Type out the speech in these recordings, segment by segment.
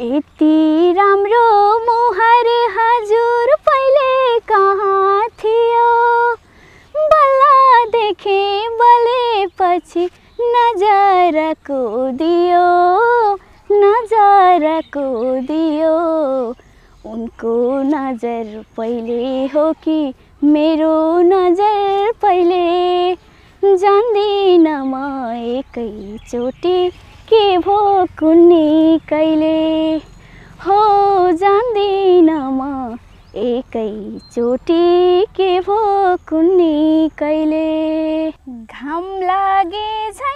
यति राम्रो मुहार हजुर पहिले कहाँ थियो? बल्ल देखे बलेपछि नजरको दियो नजरको दियो उनको नजर पहिले हो कि मेरो नजर पहिले? जान्दिनँ म एकैचोटि के भो कुन्नी कहिले? हो जान्दिनँ म एकैचोटि के भो कुन्नी कहिले? घाम लागे झै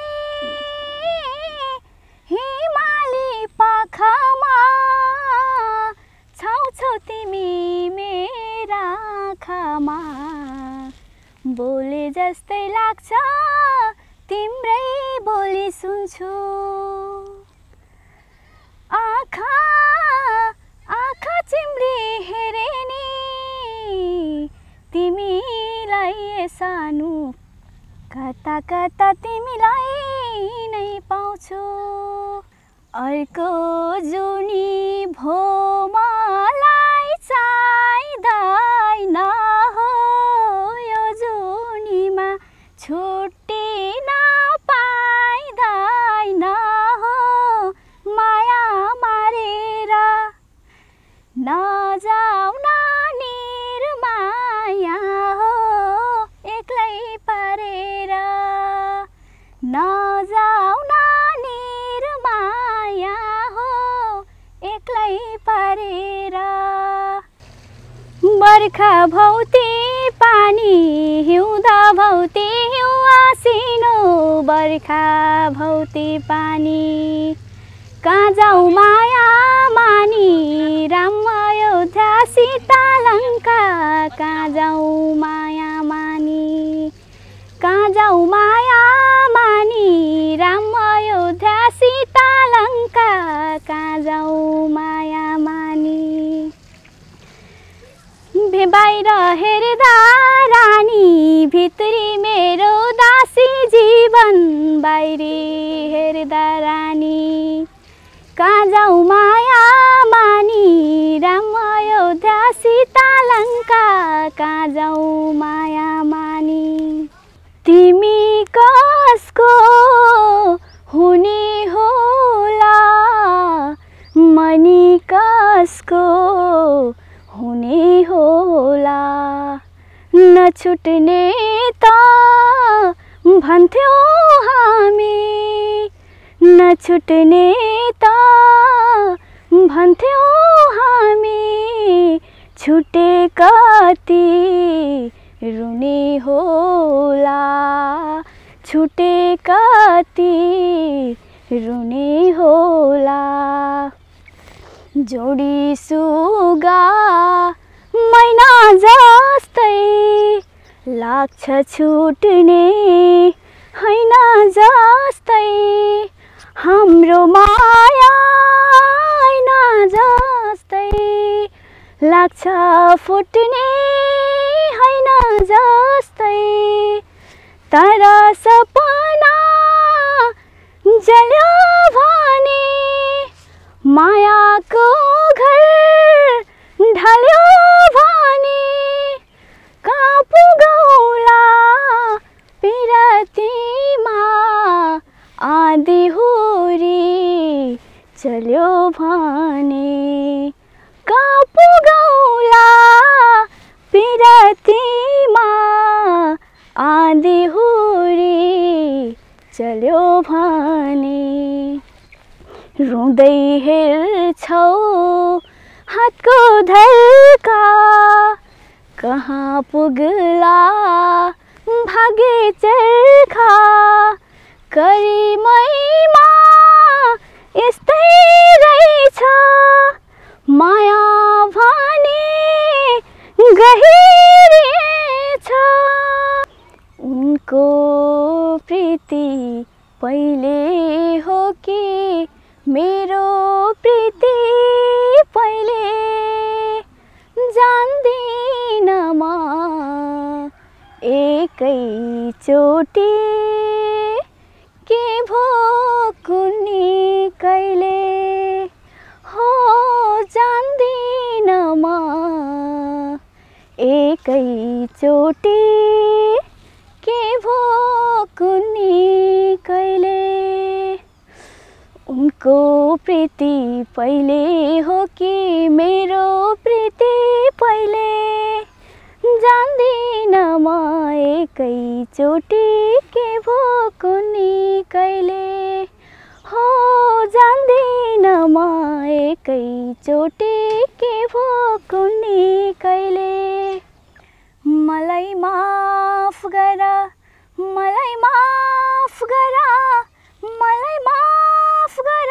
हिमाली पाखामा। छौ छौ तिमी मेरा आँखामा बोले जस्तै लाग्छ तिम्रै बोली सुन्छु। आँखा आँखा चिम्ली हेरे नि तिमीलाई सानो कता कता तिमीलाई नै पाउँछु। अर्को जुनी भो मलाई चाहिँदैन हो यो जुनीमा। छुट्टिन बर्खा भौती पानी हिउँदा भौती हिउँ आसिनो। बर्खा भौती पानी। कहाँ जाऊ माया मानी राम अयोध्या सीता लङ्का कहाँ जाऊ माया मानी कहाँ जाऊ माया मानी राम अयोध्या सीता लङ्का कहाँ जाऊ माया मानी। बाहिर हेर्दा रानी भित्री मेरो दासी जीवन बाहिरी हेर्दा रानी कहाँ जाऊ माया मानी राम अयोध्या सीता लङ्का कहाँ जाऊ माया मानी। तिमी कसको हुने होला मनी कसको हुने होला नछुट्ने त भन्थ्यौ हामी। नछुट्ने त भन्थ्यौ हामी। छुटे कति रुने होला। छुटे कति रुने होला। जोडी सुगा मैना जस्तै लाग्छ छुट्ने होइन जस्तै। हाम्रो माया ऐना जस्तै लाग्छ फुट्ने होइन जस्तै। तर सपना जल्यो भने मायाको घर ढल्यो भने कहाँ पुगौला पिरतीमा आधी हुरी चल्यो भने मेरो प्रीति पहिले जान्दिन म एकैचोटि के भो कुनी कहिले हो जान्दिन म एकैचोटि उनको प्रीति पहिले हो कि मेरो प्रीति पहिले? जान्दिन म एकैचोटि के भो कुन्नी कहिले? हो जान्दिन म एकैचोटि के भो कुन्नी कहिले? मलाई माफ गर मलाई माफ गर मलाई माफ गर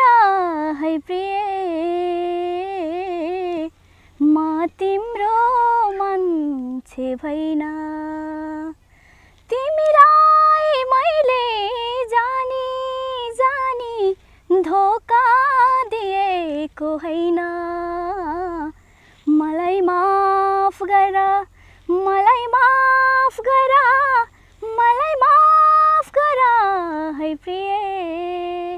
है प्रिय। म तिम्रो मान्छे भइन तिमीलाई मैले जानी जानी धोका दिएको होइन मलाई माफ गर मलाई माफ गर मलाई माफ गर है प्रिय।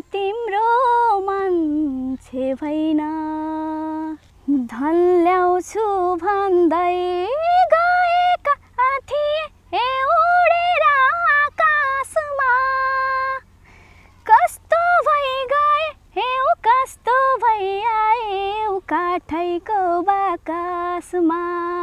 तिम्रो मान्छे भइन धन ल्याउँछु भन्दै गएका थिए उडेर आकाशमा। कस्तो भइ गए हे ऊ कस्तो भइ आए काठैको बाकासमा।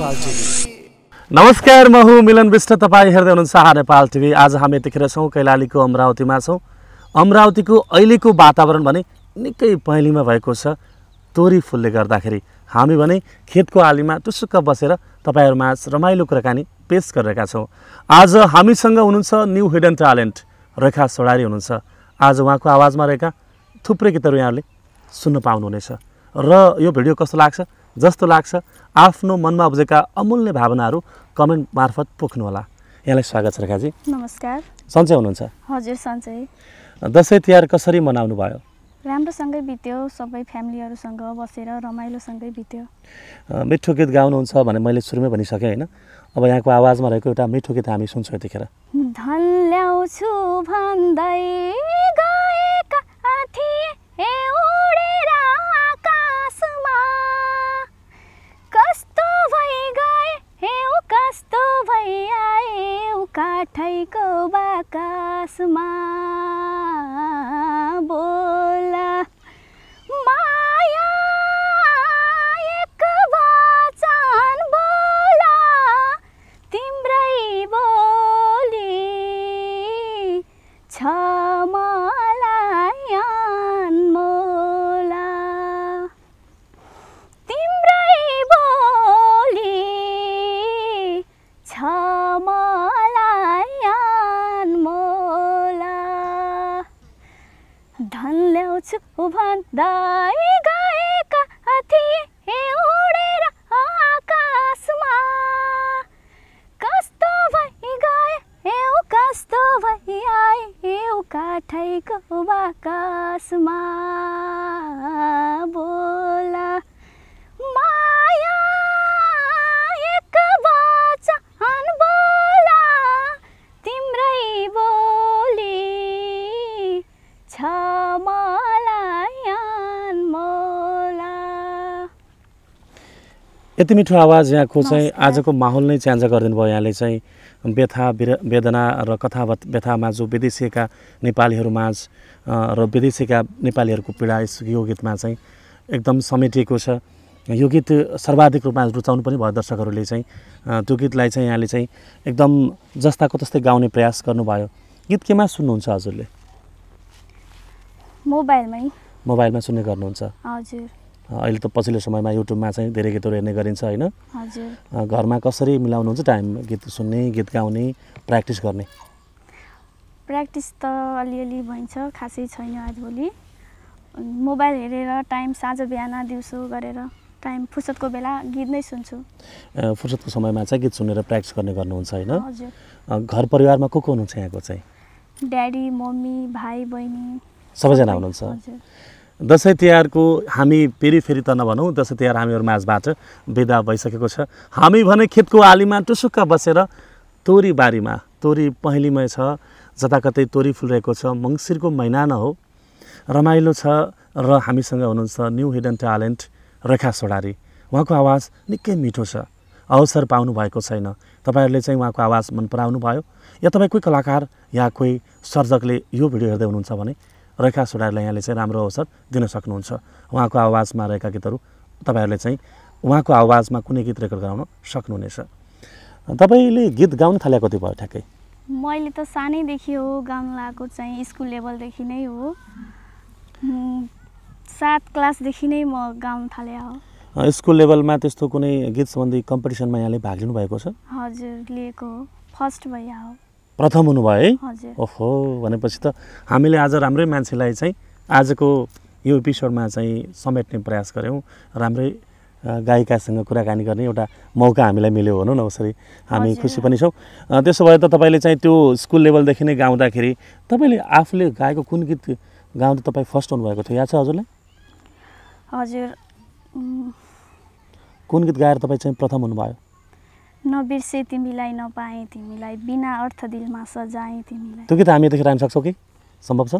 नमस्कार म हुँ मिलन विष्ट तपाईँ हेर्दै हुनुहुन्छ आहा नेपाल टिभी। आज हामी यतिखेर छौँ कैलालीको अमरावतीमा छौँ। अमरावतीको अहिलेको वातावरण भने निकै पहेँलीमा भएको छ। तोरी फुलले गर्दाखेरि हामी भने खेतको आलीमा टुसुक्क बसेर तपाईँहरूमा रमाइलो कुराकानी पेस गरिरहेका छौँ। आज हामीसँग हुनुहुन्छ new hidden talent Rekha Sodari हुनुहुन्छ। आज उहाँको आवाजमा रहेका थुप्रै गीतहरू यहाँले सुन्न पाउनुहुनेछ। र यो भिडियो कस्तो लाग्छ? जस्तो लाग्छ आफ्नो मनमा उब्जेका अमूल्य भावनाहरू कमेन्ट मार्फत पोख्नुहोला यहाँलाई स्वागत छ रेखाजी। नमस्कार। सन्चै हुनुहुन्छ? हजुर सन्चै। दसैँ तिहार कसरी मनाउनु भयो? राम्रोसँगै बित्यो सबै फ्यामिलीहरूसँग बसेर रमाइलोसँगै बित्यो। मिठो गीत गाउनुहुन्छ भने मैले सुरुमै भनिसकेँ होइन। अब यहाँको आवाजमा रहेको एउटा मिठो गीत हामी सुन्छौँ यतिखेर। धन ल्याउँछु भन्दै गएका थिए उडेर आकाशमा कस्तो भइ गए हे ऊ ऊ काठैको बाकासमा बोला। ल्याउँछु भन्दै गएका थिए उडेर आकाशमा कस्तो भइ गए ऊ कस्तो भइ आए ऊ काठैको बाकासमा बोला माया यति मिठो आवाज यहाँको चाहिँ। आजको माहौल नै च्यान्ज गरिदिनु भयो यहाँले चाहिँ। व्यथा वेदना र कथा व्यथामा जो विदेशीका नेपालीहरूमाझ र विदेशीका नेपालीहरूको पीडा यस यो गीतमा चाहिँ एकदम समेटिएको छ। यो गीत सर्वाधिक रूपमा रुचाउनु पनि भयो दर्शकहरूले चाहिँ। त्यो गीतलाई चाहिँ यहाँले चाहिँ एकदम जस्ताको तस्तै गाउने प्रयास गर्नुभयो। गीत केमा सुन्नुहुन्छ हजुरले? मोबाइलमै। मोबाइलमा सुन्ने गर्नुहुन्छ। हजुर। अहिले त पछिल्लो समयमा युट्युबमा चाहिँ धेरै गीतहरू हेर्ने गरिन्छ होइन? घरमा कसरी मिलाउनुहुन्छ टाइम गीत सुन्ने गीत गाउने प्र्याक्टिस गर्ने? प्र्याक्टिस त अलिअलि भइन्छ खासै छैन आजभोलि। मोबाइल हेरेर टाइम साँझ बिहान दिउँसो गरेर टाइम फुर्सदको बेला गीत नै सुन्छु। फुर्सदको समयमा चाहिँ गीत सुनेर प्र्याक्टिस गर्ने गर्नुहुन्छ होइन? घर परिवारमा को को हुनुहुन्छ यहाँको चाहिँ? ड्याडी मम्मी भाइ बहिनी। सबैजना सबै, हुनुहुन्छ। हजुर। दसैँ तिहारको हामी फेरि फेरि त नभनौँ दसैँ तिहार हामीहरू माझबाट विदा भइसकेको छ। हामी भने खेतको आलीमा टुसुक्क बसेर तोरी बारीमा तोरी पहेँलीमय छ जताकतै तोरी फुलिरहेको छ मङ्सिरको महिना न हो। रमाइलो छ र हामीसँग हुनुहुन्छ new hidden talent Rekha Sodari. उहाँको आवाज निकै मिठो छ। अवसर पाउनु भएको छैन। तपाईँहरूले चाहिँ उहाँको आवाज मन पराउनु भयो या तपाईँ कोही कलाकार या कोही सर्जकले यो भिडियो हेर्दै हुनुहुन्छ भने रेखा सोडारीलाई यहाँले चाहिँ राम्रो अवसर दिन सक्नुहुन्छ। उहाँको आवाजमा रहेका गीतहरू तपाईँहरूले चाहिँ उहाँको आवाजमा कुनै गीत रेकर्ड गराउन सक्नुहुनेछ। तपाईँले गीत गाउन थाले कति भयो ठ्याक्कै। मैले त सानैदेखि हो गाउनु लागेको चाहिँ स्कुल लेभलदेखि नै हो। सात क्लासदेखि नै म गाउनु थाले हो। स्कुल लेभलमा त्यस्तो कुनै गीत सम्बन्धी कम्पिटिसनमा यहाँले भाग लिनुभएको छ? हजुर लिएको हो। फर्स्ट भइया हो। प्रथम हुनुभयो है? ओहो भनेपछि त हामीले आज राम्रै मान्छेलाई चाहिँ आजको यो एपिसोडमा चाहिँ समेट्ने प्रयास गऱ्यौँ। राम्रै गायिकासँग कुराकानी गर्ने एउटा मौका हामीलाई मिल्यो भनौँ न उसरी। हामी। खुसी पनि छौँ। त्यसो भए त तपाईँले चाहिँ त्यो स्कुल लेभलदेखि नै गाउँदाखेरि तपाईँले आफूले गाएको कुन गीत गाउँदा तपाईँ फर्स्ट हुनुभएको थियो? याद छ हजुरलाई? हजुर। कुन गीत गाएर तपाईँ चाहिँ प्रथम हुनुभयो? नबिर्से तिमीलाई नपाएँ तिमीलाई बिना अर्थ दिलमा सजाएँ तिमीलाई। त्यो गीत हामी यतिखेर आउन सक्छौँ कि? सम्भव छ?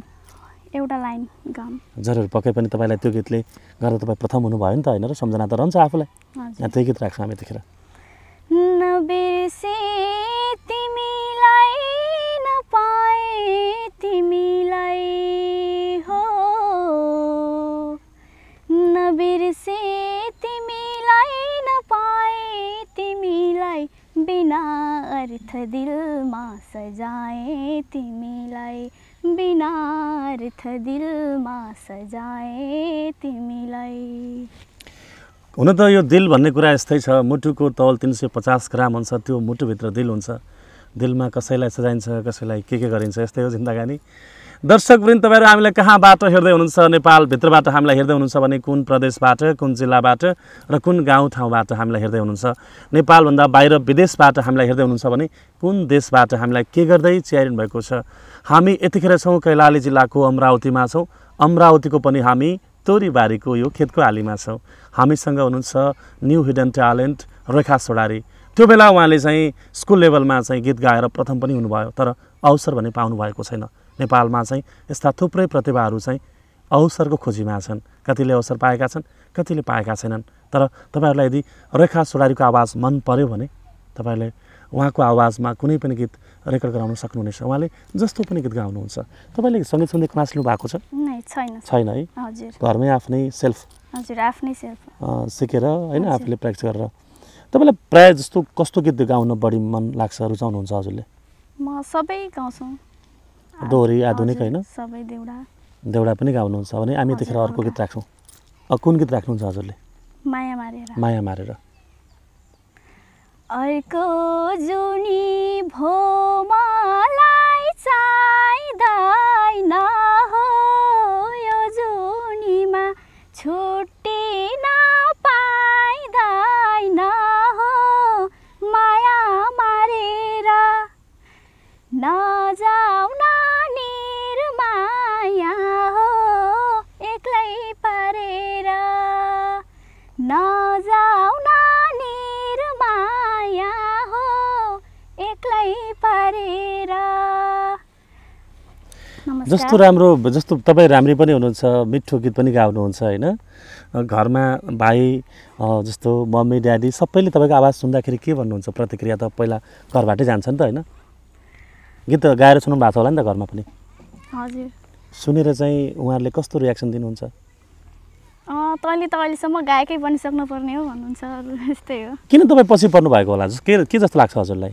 एउटा लाइन गाउँ जरुर पक्कै पनि तपाईँलाई त्यो गीतले गर्दा तपाईँ प्रथम हुनुभयो नि त होइन र सम्झना त रहन्छ आफूलाई। त्यही गीत राख्छौँ हामी यतिखेर नबिर्से तिमीलाई नपाएँ तिमीलाई तिमीलाई बिना अर्थ दिलमा सजाएँ तिमीलाई बिना अर्थ दिलमा सजाएँ तिमीलाई हुन त यो दिल भन्ने कुरा यस्तै छ। मुटुको तौल तिन सय पचास ग्राम हुन्छ। त्यो मुटुभित्र दिल हुन्छ। दिलमा कसैलाई सजाइन्छ कसैलाई के के गरिन्छ यस्तै हो जिन्दगानी। दर्शकवृन्द तपाईँहरू हामीलाई कहाँबाट हेर्दै हुनुहुन्छ? नेपालभित्रबाट हामीलाई हेर्दै हुनुहुन्छ भने कुन प्रदेशबाट कुन जिल्लाबाट र कुन गाउँठाउँबाट हामीलाई हेर्दै हुनुहुन्छ? नेपालभन्दा बाहिर विदेशबाट हामीलाई हेर्दै हुनुहुन्छ भने कुन देशबाट हामीलाई के गर्दै चियारिनु भएको छ? हामी यतिखेर छौँ कैलाली जिल्लाको अमरावतीमा छौँ। अमरावतीको पनि हामी तोरीबारीको यो खेतको आलीमा छौँ। हामीसँग हुनुहुन्छ new hidden talent Rekha Sodari. त्यो बेला उहाँले चाहिँ स्कुल लेभलमा चाहिँ गीत गाएर प्रथम पनि हुनुभयो तर अवसर भने पाउनु भएको छैन। नेपालमा चाहिँ यस्ता थुप्रै प्रतिभाहरू चाहिँ अवसरको खोजीमा छन्। कतिले अवसर पाएका छन् कतिले पाएका छैनन्। तर तपाईँहरूलाई यदि रेखा सोडारीको आवाज मन पर्यो भने तपाईँहरूले उहाँको आवाजमा कुनै पनि गीत रेकर्ड गराउन सक्नुहुनेछ। उहाँले जस्तो पनि गीत गाउनुहुन्छ। तपाईँले सङ्गीत सन्दै क्लास लिनु भएको छ? छैन। छैन है? हजुर। घरमै आफ्नै सेल्फ। हजुर आफ्नै सेल्फ। सिकेर होइन। आफूले प्र्याक्टिस गरेर। तपाईँलाई प्रायः जस्तो कस्तो गीत गाउन बढी मन लाग्छ रुचाउनुहुन्छ हजुरले? म सबै गाउँछु। दोहोरी आधुनिक होइन? सबै देउडा। देउडा पनि गाउनुहुन्छ भने हामी यतिखेर अर्को। गीत राख्छौँ। कुन गीत राख्नुहुन्छ हजुरले? माया मारेर। माया मारेर। अर्को जुनी भो मलाई चाहिँदैन हो यो जुनीमा। छुट्टिन जस्तो राम्रो जस्तो तपाईँ राम्री पनि हुनुहुन्छ मिठो गीत पनि गाउनुहुन्छ होइन? घरमा भाइ जस्तो मम्मी ड्याडी सबैले तपाईँको आवाज सुन्दाखेरि के भन्नुहुन्छ? प्रतिक्रिया त पहिला घरबाटै जान्छ नि त होइन? गीत गाएर सुनाउनु भएको छ होला नि त घरमा पनि। हजुर। सुनेर चाहिँ उहाँहरूले कस्तो रियाक्सन दिनुहुन्छ? तैँले त अहिलेसम्म गायकै बनिसक्नु पर्ने हो भन्नुहुन्छ यस्तै हो। किन तपाईँ पछि पर्नु भएको होला के के जस्तो लाग्छ हजुरलाई?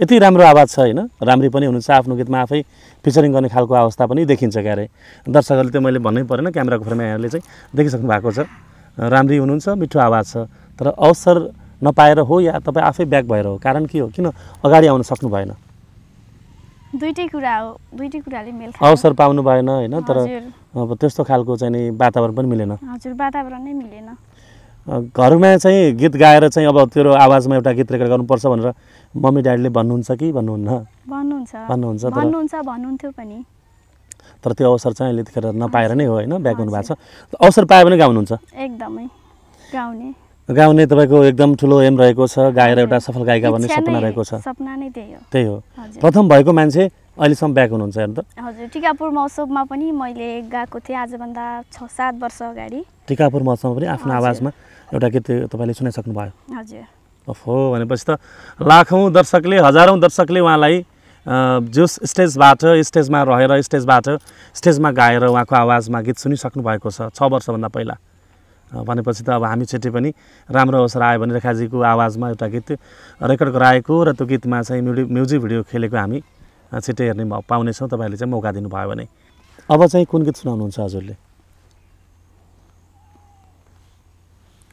यति राम्रो आवाज छ होइन? राम्री पनि हुनुहुन्छ आफ्नो गीतमा आफै फिचरिङ गर्ने खालको अवस्था पनि देखिन्छ क्यारे। दर्शकहरूले त्यो मैले भन्नै परेन क्यामेराको फ्रेममा यहाँले चाहिँ देखिसक्नु भएको छ। राम्री हुनुहुन्छ मिठो आवाज छ तर अवसर नपाएर हो या तपाईँ आफै ब्याक भएर हो? कारण के हो? किन अगाडि आउन सक्नु भएन? दुइटै कुरा हो दुइटै कुराले मेल। अवसर पाउनु भएन होइन? तर अब त्यस्तो खालको चाहिँ नि वातावरण पनि मिलेन। हजुर वातावरण नै मिलेन। घरमा चाहिँ गीत गाएर चाहिँ अब तेरो आवाजमा एउटा गीत रेकर्ड गर्नुपर्छ भनेर मम्मी ड्याडीले भन्नुहुन्छ कि भन्नुहुन्न? भन्नुहुन्छ। भन्नुहुन्छ भन्नुहुन्थ्यो पनि। तर त्यो अवसर चाहिँ अहिले यतिखेर नपाएर नै हो होइन? ब्याक हुनु भएको छ। अवसर पायो भने गाउनुहुन्छ? एकदमै। गाउने। गाउने तपाईँको एकदम ठुलो एम रहेको छ गाएर एउटा सफल गायिका भन्ने सपना रहेको छ। सपना नै त्यही हो। त्यही हो। प्रथम भएको मान्छे अहिलेसम्म ब्याक हुनुहुन्छ हेर्नु त? हजुर टिकापुर महोत्सवमा पनि मैले गाएको थिएँ आजभन्दा छ सात वर्ष अगाडि। टिकापुर महोत्सवमा पनि आफ्नो। आवाजमा एउटा गीत तपाईँले सुनाइसक्नु भयो। हजुर। हो भनेपछि त लाखौँ दर्शकले हजारौँ दर्शकले उहाँलाई जस स्टेजबाट स्टेजमा रहेर स्टेजबाट स्टेजमा गाएर उहाँको आवाजमा गीत सुनिसक्नु भएको छ छ वर्षभन्दा पहिला। भनेपछि त अब हामी चेटे पनि राम्रो अवसर आयो भने रेखाजीको आवाजमा एउटा गीत रेकर्ड गराएको र त्यो गीतमा चाहिँ म्युजिक भिडियो खेलेको हामी छिट्टै हेर्ने म- पाउनेछौँ तपाईँहरूले चाहिँ मौका दिनुभयो भने। अब चाहिँ कुन गीत सुनाउनुहुन्छ हजुरले?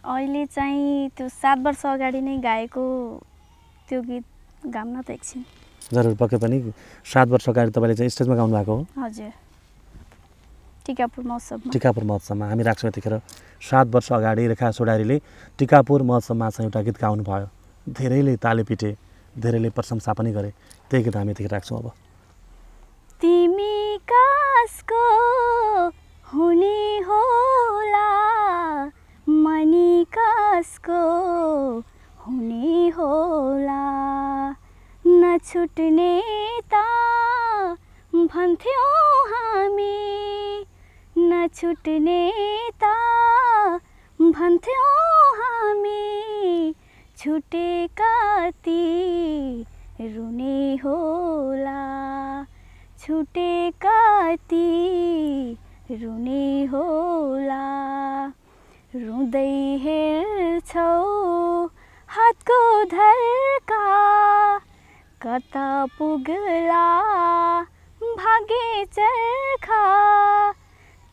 अहिले चाहिँ त्यो सात वर्ष अगाडि नै गाएको त्यो गीत गाउन त एकछिन। जरुर पक्कै पनि। सात वर्ष अगाडि तपाईँले चाहिँ स्टेजमा गाउनु भएको हो। हजुर। टिकापुर महोत्सवमा। टिकापुर महोत्सवमा हामी राख्छौँ यतिखेर। सात वर्ष अगाडि रेखा सोडारीले टिकापुर महोत्सवमा चाहिँ एउटा गीत गाउनु भयो धेरैले ताली पिटे। धेरैले प्रशंसा पनि गरे। त्यही गीत हामी यतिखेर राख्छौँ अब। तिमी कसको हुने होला मनी कसको हुने होला। नछुट्ने त भन्थ्यौँ हामी नछुट्ने त भन्थ्यौँ हामी। छुटे कति रुने होला। छुटे कति रुने होला। रुँदै हेर्छौ हातको धर्का कता पुग्ला भागे चर्खा।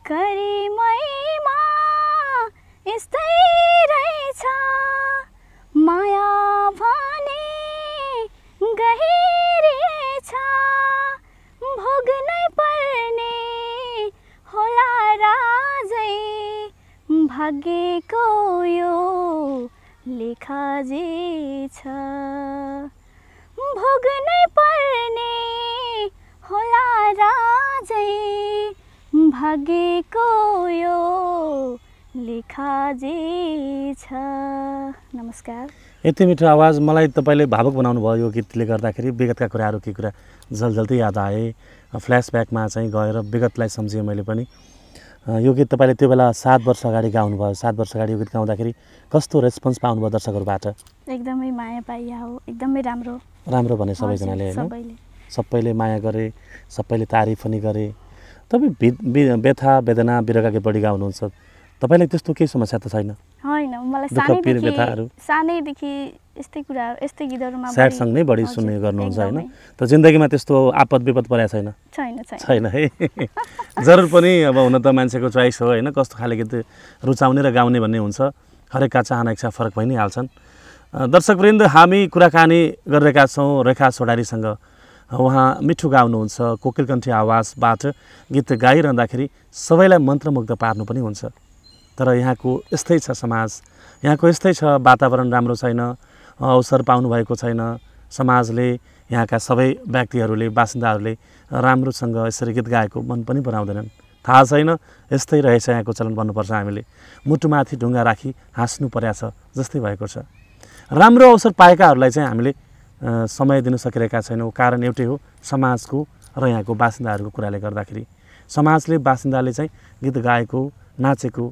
करिमैमा यस्तै रहेछ। माया भने गहिरिएछ भोग्नै पर्ने होला राजै। भाग्यको यो लेखा जे छ। भोग्नै पर्ने होला राजै। भाग्यको यो लेखा जे छ। नमस्कार। यति मिठो आवाज मलाई तपाईँले भावुक बनाउनु भयो यो गीतले गर्दाखेरि। विगतका कुराहरू के कुरा जलजल्ती याद आए। फ्ल्यासब्याकमा चाहिँ गएर विगतलाई सम्झेँ मैले पनि। यो गीत तपाईँले त्यो बेला सात वर्ष अगाडि गाउनुभयो। सात वर्ष अगाडि यो गीत गाउँदाखेरि कस्तो रेस्पोन्स पाउनुभयो दर्शकहरूबाट? एकदमै माया पाइया हो। एकदमै राम्रो। राम्रो भने सबैजनाले होइन? सबैले। माया गरे सबैले तारिफ पनि गरे। तपाईँ व्यथा वेदना बिरका गीत बढी गाउनुहुन्छ। तपाईँलाई त्यस्तो केही समस्या त छैन? होइन मलाई सानैदेखि यस्तै कुरा यस्तै गीतहरूमा स्याड बढी- सङ नै बढी सुन्ने गर्नुहुन्छ होइन। त जिन्दगीमा त्यस्तो आपद विपद परेको छैन? छैन है? जरुर पनि अब हुन त मान्छेको चोइस हो होइन? कस्तो खाले गीत रुचाउने र गाउने भन्ने हुन्छ। हरेकका चाहना इच्छा फरक भइ नै हाल्छन् दर्शकवृन्द हामी कुराकानी गरिरहेका छौँ रेखा सोडारीसँग उहाँ मिठो गाउनुहुन्छ कोकिलकण्ठी आवाजबाट गीत गाइरहँदाखेरि सबैलाई मन्त्रमुग्ध पार्नु पनि हुन्छ। तर यहाँको यस्तै छ समाज। यहाँको यस्तै छ वातावरण राम्रो छैन अवसर पाउनु भएको छैन। समाजले यहाँका सबै व्यक्तिहरूले बासिन्दाहरूले राम्रोसँग यसरी गीत गाएको मन पनि बनाउँदैनन्। थाहा छैन यस्तै रहेछ यहाँको चलन भन्नुपर्छ हामीले। मुटुमाथि ढुङ्गा राखी हाँस्नु पर्या छ जस्तै भएको छ। राम्रो अवसर पाएकाहरूलाई चाहिँ हामीले समय दिन सकिरहेका छैनौँ। कारण एउटै हो समाजको र यहाँको बासिन्दाहरूको कुराले गर्दाखेरि। समाजले बासिन्दाले चाहिँ गीत गाएको नाचेको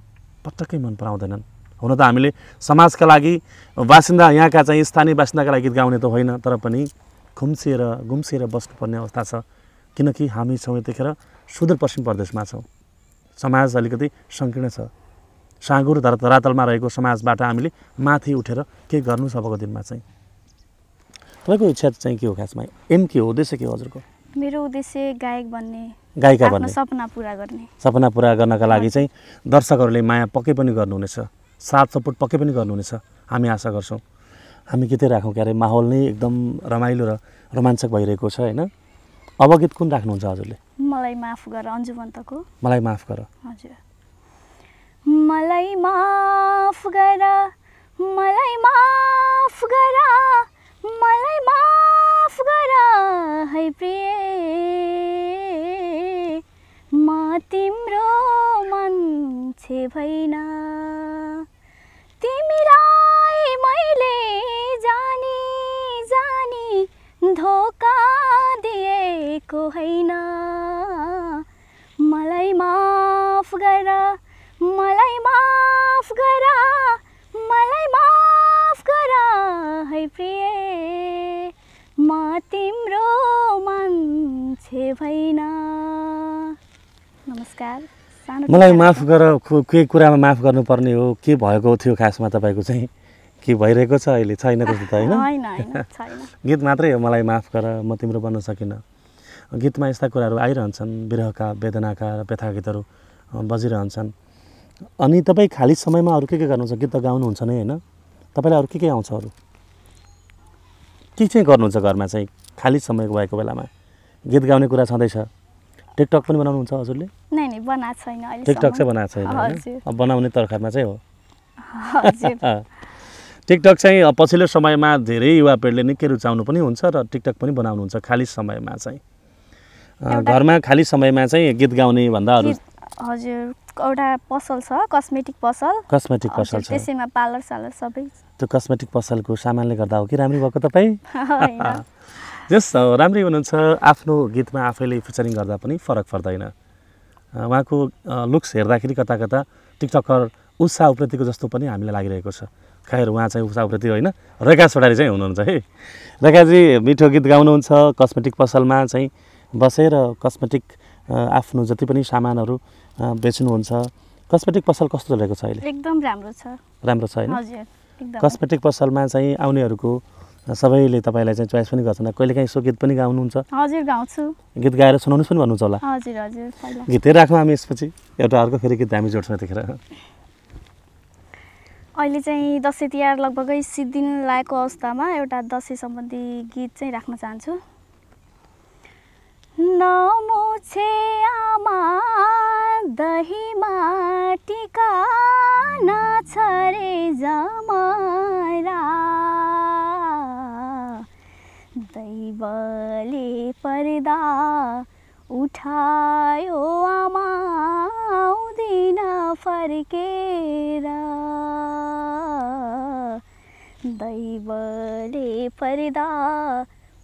पटक्कै मन पराउँदैनन्। हुन त हामीले समाजका लागि बासिन्दा यहाँका चाहिँ स्थानीय बासिन्दाका लागि गीत गाउने त होइन तर पनि खुम्सिएर गुम्सिएर बस्नुपर्ने अवस्था छ। किनकि हामी छौँ यतिखेर सुदूरपश्चिम प्रदेशमा छौँ। समाज अलिकति सङ्कीर्ण छ। साँगुर धरा धरातलमा रहेको समाजबाट हामीले माथि उठेर के गर्नु छ अबको दिनमा चाहिँ? तपाईँको इच्छा चाहिँ के हो खासमा? एम के हो उद्देश्य के हो हजुरको? मेरो उद्देश्य गायक बन्ने गायिका बन्ने। सपना पुरा गर्ने। सपना पुरा गर्नका लागि चाहिँ दर्शकहरूले माया पक्कै पनि गर्नुहुनेछ। साथ सपोर्ट पक्कै पनि गर्नुहुनेछ। हामी आशा गर्छौँ। हामी गीतै राखौँ क्यारे। माहौल नै एकदम रमाइलो र रोमाञ्चक भइरहेको छ होइन? अब गीत कुन राख्नुहुन्छ हजुरले? मलाई माफ गर अन्जुमन्तको मलाई माफ गर। हजुर। मलाई माफ गर मलाई माफ गर मलाई माफ गर है प्रिय। मान्छे भइन तिमीलाई मैले जानी जानी धोका दिएको होइन मलाई माफ गर मलाई माफ गर मलाई माफ गर है प्रिय म तिम्रो मान्छे भइन नमस्कार मलाई माफ गर के कुरामा माफ गर्नुपर्ने हो। के भएको थियो खासमा तपाईँको चाहिँ? के भइरहेको छ अहिले? छैन त्यस्तो त होइन? गीत मात्रै हो मलाई माफ गर म तिम्रो बन्न सकिनँ। गीतमा यस्ता कुराहरू आइरहन्छन् विरहका वेदनाका र व्यथा गीतहरू बजिरहन्छन्। अनि तपाईँ खाली समयमा अरू के के गर्नुहुन्छ? गीत त गाउनुहुन्छ नै होइन? तपाईँलाई अरू के के आउँछ अरू? के चाहिँ गर्नुहुन्छ घरमा चाहिँ? खाली समय भएको बेलामा? गीत गाउने कुरा छँदैछ। टिकटक पनि बनाउनुहुन्छ हजुरले? नै नै बनाएको छैन अहिले टिकटक चाहिँ बनाएको छैन अब बनाउने तर्खरमा चाहिँ हो। टिकटक चाहिँ पछिल्लो समयमा धेरै युवा पिँढीले निकै रुचाउनु पनि हुन्छ र टिकटक पनि बनाउनुहुन्छ खाली समयमा चाहिँ। घरमा खाली समयमा चाहिँ गीत गाउने भन्दा अरू हजुर एउटा पसल छ कस्मेटिक पसल। कस्मेटिक पसल छ। त्यसैमा पार्लर सालर सबै। त्यो कस्मेटिक पसलको सामानले गर्दा हो कि राम्री भएको तपाईँ? जस राम्रै हुनुहुन्छ। आफ्नो गीतमा आफैले फिचरिङ गर्दा पनि फरक पर्दैन। उहाँको लुक्स हेर्दाखेरि कता कता टिकटकर उषा उप्रेतीको जस्तो पनि हामीलाई लागिरहेको छ। खैर उहाँ चाहिँ उषा उप्रेती होइन। रेखा छोडारी चाहिँ हुनुहुन्छ है। रेखाजी मिठो गीत गाउनुहुन्छ। कस्मेटिक पसलमा चाहिँ बसेर कस्मेटिक आफ्नो जति पनि सामानहरू बेच्नुहुन्छ। कस्मेटिक पसल कस्तो चलेको छ अहिले? एकदम राम्रो छ। राम्रो छ होइन? कस्मेटिक पसलमा चाहिँ आउनेहरूको सबैले तपाईँलाई चाहिँ चोइस पनि गर्छन्। कहिलेकाहीँ यसो गीत पनि गाउनुहुन्छ। हजुर गाउँछु। गीत गाएर सुनाउनुहोस् पनि भन्नुहुन्छ होला। हजुर हजुर गीतै राखौँ हामी यसपछि। एउटा अर्को फेरि गीत हामी जोड्छौँ यतिखेर। अहिले चाहिँ दसैँ तिहार लगभगै सिद्धिन लागेको अवस्थामा एउटा दसैँ सम्बन्धी गीत चाहिँ राख्न चाहन्छु। नमुछे आमा दहीमा टिका नछरे जमरा। दैवले पर्दा उठायो आमा आउँदिन फर्केर। दैवले पर्दा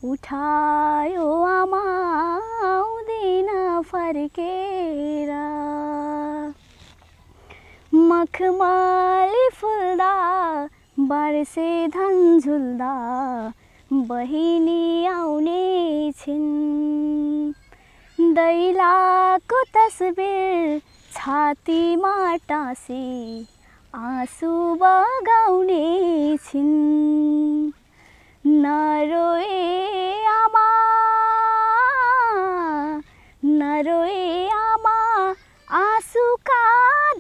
उठायो आमा आउँदिन फर्केर। मखमली फुल्दा बर्से धन झुल्दा बहिनी आउने छिन् दैलाको तस्बिर छातीमा टाँसी आँसु बगाउने छिन् नरोए आमा नरोए आमा आँसुका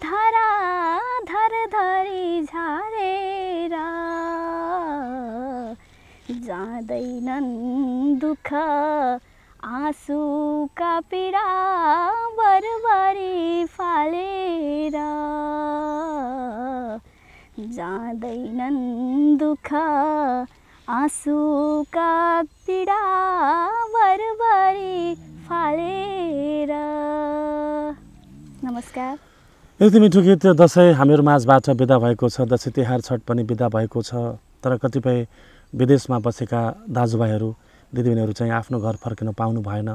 धरा धर धरी झारेर। जाँदैनन् दुःख आँसुका पीडा बरबरी फालेर। जाँदैनन् दुःख आँसुका पीडा बरबरी फालेर। नमस्कार। यति मिठो गीत दसैँ हामीहरू माझबाट बिदा भएको छ दसैँ तिहार छठ पनि बिदा भएको छ। तर कतिपय विदेशमा बसेका दाजुभाइहरू दिदीबहिनीहरू चाहिँ आफ्नो घर फर्किन पाउनु भएन।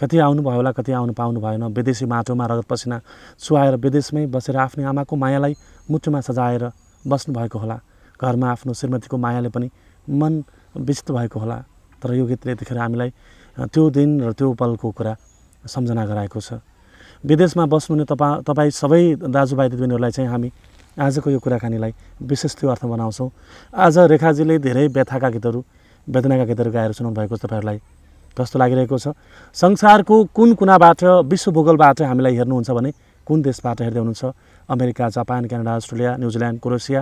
कति आउनुभयो होला कति आउनु पाउनु भएन। विदेशी माटोमा रगत पसिना चुहाएर विदेशमै बसेर आफ्नै आमाको मायालाई मुटुमा सजाएर बस्नुभएको होला। घरमा आफ्नो श्रीमतीको मायाले पनि मन विचित भएको होला। तर यो गीतले यतिखेर हामीलाई त्यो दिन र त्यो पलको कुरा सम्झना गराएको छ। विदेशमा बस्नुहुने तपाईँ तपाईँ सबै दाजुभाइ दिदीबहिनीहरूलाई चाहिँ हामी आजको यो कुराकानीलाई विशेष त्यो अर्थ बनाउँछौँ। आज रेखाजीले धेरै व्यथाका गीतहरू वेदनाका गीतहरू गाएर सुनाउनु भएको छ तपाईँहरूलाई कस्तो लागिरहेको छ। संसारको कुन कुनाबाट विश्व भूगोलबाट हामीलाई हेर्नुहुन्छ भने कुन देशबाट हेर्दै हुनुहुन्छ? America Japan Canada Australia New Zealand Croatia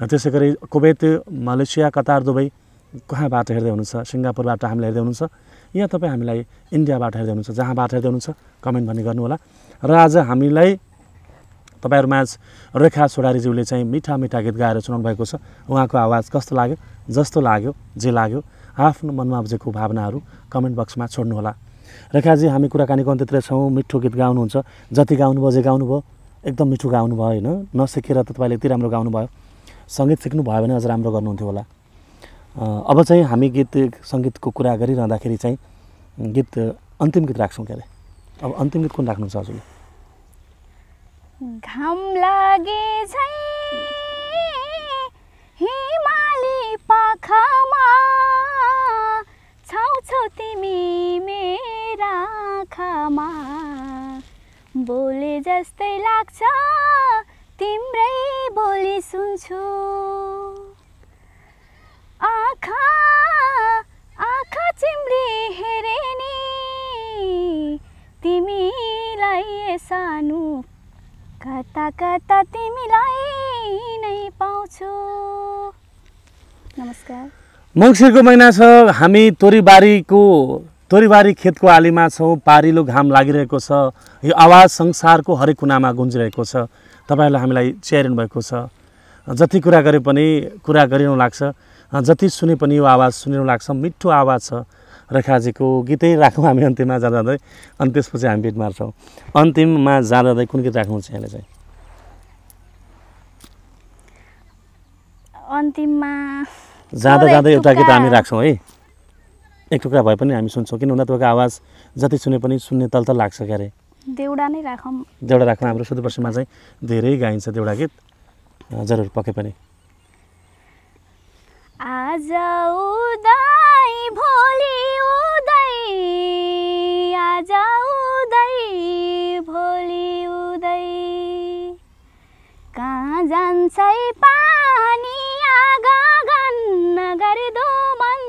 त्यसै गरी कुवेत मलेसिया कतार दुबई कहाँबाट हेर्दै हुनुहुन्छ? सिङ्गापुरबाट हामीलाई हेर्दै हुनुहुन्छ? या तपाईँ हामीलाई इन्डियाबाट हेर्दै हुनुहुन्छ जहाँबाट हेर्दै हुनुहुन्छ? कमेन्ट भन्ने गर्नुहोला। र आज हामीलाई तपाईँहरूमाझ रेखा सोडारीज्यूले चाहिँ मिठा मिठा गीत गाएर सुनाउनु भएको छ। उहाँको आवाज कस्तो लाग्यो? जस्तो लाग्यो जे लाग्यो? आफ्नो मनमा उब्जेको भावनाहरू कमेन्ट बक्समा छोड्नुहोला। रेखाजी हामी कुराकानीको अन्त्यतिर छौँ। मिठो गीत गाउनुहुन्छ। जति गाउनुभयो जे गाउनुभयो एकदम मिठो गाउनुभयो होइन? नसिकेर त तपाईँले यति राम्रो गाउनुभयो। सङ्गीत सिक्नुभयो भने अझ राम्रो गर्नुहुन्थ्यो होला। अब चाहिँ हामी गीत सङ्गीतको कुरा गरिरहँदाखेरि चाहिँ गीत अन्तिम गीत राख्छौँ क्या अरे अब अन्तिम गीत कुन राख्नुहुन्छ हजुरले? घाम लागे झै। हिमाली पाखामा। छौ छौ तिमी मेरा आँखामा बोले जस्तै लाग्छ तिम्रै बोली सुन्छु। आँखा आँखा चिम्री हेरे नि। तिमीलाई सानो कता कता तिमीलाई नै पाउँछु। नमस्कार। मङ्सिरको महिना छ। हामी तोरीबारीको तोरीबारी खेतको आलीमा छौँ। पारिलो घाम लागिरहेको छ। यो आवाज संसारको हरेक कुनामा गुन्जिरहेको छ। तपाईँहरूले हामीलाई च्यारिनु भएको छ। जति कुरा गरे पनि कुरा गरिनु लाग्छ। जति सुने पनि यो आवाज सुनिनु लाग्छ। मिठो आवाज छ। रेखाजीको गीतै राखौँ हामी अन्तिममा जाँदा जाँदै अनि त्यसपछि हामी बिट मार्छौँ। अन्तिममा जाँदा जाँदै कुन गीत राख्नुहुन्छ यहाँले चाहिँ? अन्तिममा जाँदा जाँदै एउटा गीत हामी राख्छौँ है। एक टुक्रा भए पनि हामी सुन्छौँ। किन भन्दा तपाईँको आवाज जति सुने पनि सुन्ने तल लाग्छ क्यारे। देउडा नै राखौँ। देउडा राख्न हाम्रो सुदूरपश्चिममा चाहिँ धेरै गाइन्छ देउडा गीत। जरुर पक्कै पनि। आज उदय भोलि जान्छ पानी आगन नगर्दो मन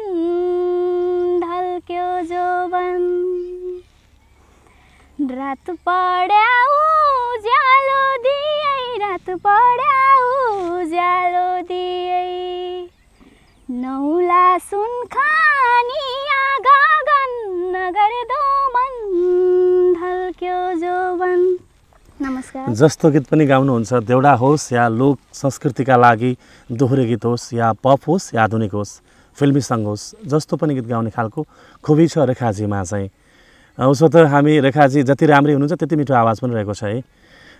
ढल्क्यो जोबन रात पड्या उज्यालो दिए रात पड्या उज्यालो दिए नौला सुन खानी गगन नगर्दो मन ढल्क्यो जोबन नमस्कार। जस्तो गीत पनि गाउनुहुन्छ देउडा होस् या लोक संस्कृतिका लागि दोहोरे गीत होस् या पप होस् या आधुनिक होस् फिल्मी सङ्ग होस् जस्तो पनि गीत गाउने खालको खुबी छ रेखाजीमा चाहिँ। उसो त हामी रेखाजी जति राम्रै हुनुहुन्छ त्यति मिठो आवाज पनि रहेको छ है।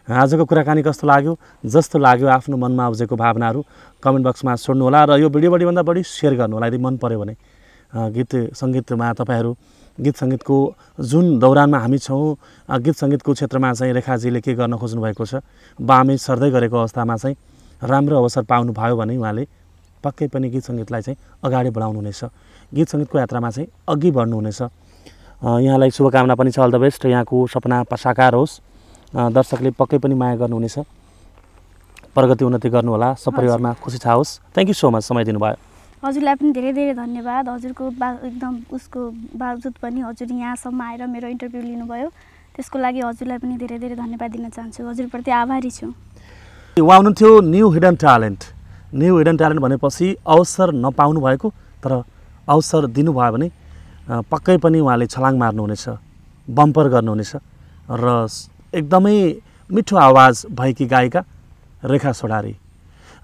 आजको कुराकानी कस्तो लाग्यो? जस्तो लाग्यो आफ्नो मनमा उब्जेको भावनाहरू कमेन्ट बक्समा छोड्नुहोला र यो भिडियो बढीभन्दा बढी सेयर गर्नुहोला यदि मन पऱ्यो भने। गीत सङ्गीतमा तपाईँहरू गीत सङ्गीतको जुन दौरानमा हामी छौँ गीत सङ्गीतको क्षेत्रमा चाहिँ रेखाजीले के गर्न खोज्नु भएको छ बामे सर्दै गरेको अवस्थामा चाहिँ राम्रो अवसर पाउनुभयो भने उहाँले पक्कै पनि गीत सङ्गीतलाई चाहिँ अगाडि बढाउनुहुनेछ गीत सङ्गीतको यात्रामा चाहिँ अघि बढ्नुहुनेछ यहाँलाई शुभकामना पनि छ अल द बेस्ट यहाँको सपना साकार होस्। दर्शकले पक्कै पनि माया गर्नुहुनेछ। प्रगति उन्नति गर्नुहोला सपरिवारमा खुसी छाओस्। थ्याङ्क यू सो मच समय दिनुभयो। हजुरलाई पनि धेरै धेरै धन्यवाद। हजुरको बा एकदम उसको बावजुद पनि हजुर यहाँसम्म आएर मेरो इन्टरभ्यू लिनुभयो। त्यसको लागि हजुरलाई पनि धेरै धेरै धन्यवाद दिन चाहन्छु। हजुरप्रति आभारी छु। उहाँ हुनुहुन्थ्यो new hidden talent. New hidden talent भनेपछि अवसर नपाउनु भएको तर अवसर दिनुभयो भने पक्कै पनि उहाँले छलाङ मार्नुहुनेछ बम्पर गर्नुहुनेछ र एकदमै मिठो आवाज भएकी गायिका रेखा सोडारी।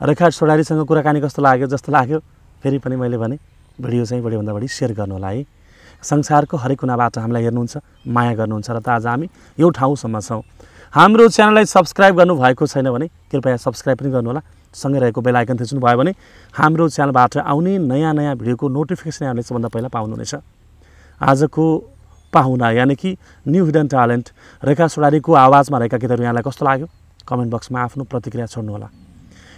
रेखा सोडारीसँग कुराकानी कस्तो लाग्यो जस्तो लाग्यो? फेरि पनि मैले भने भिडियो चाहिँ बढीभन्दा बढी सेयर गर्नु होला है। संसारको हरेक कुनाबाट हामीलाई हेर्नुहुन्छ माया गर्नुहुन्छ र त आज हामी यो ठाउँसम्म छौँ। हाम्रो च्यानललाई सब्सक्राइब गर्नुभएको छैन भने कृपया सब्सक्राइब पनि गर्नुहोला सँगै रहेको बेल आइकन थिच्नुभयो भने हाम्रो च्यानलबाट आउने नयाँ नयाँ भिडियोको नोटिफिकेसन यहाँले सबभन्दा पहिला पाउनुहुनेछ। आजको पाहुना यानि कि न्यू हिडन ट्यालेन्ट रेखा सोडारीको आवाजमा रहेका गीतहरू यहाँलाई कस्तो लाग्यो? कमेन्ट बक्समा आफ्नो प्रतिक्रिया छोड्नुहोला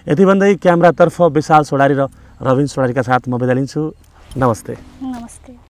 यति भन्दै क्यामेरातर्फ विशाल सोडारी र रविन सोडारीका साथ म बिदा लिन्छु। नमस्ते। नमस्ते।